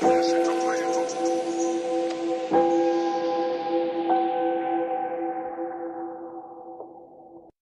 Classic.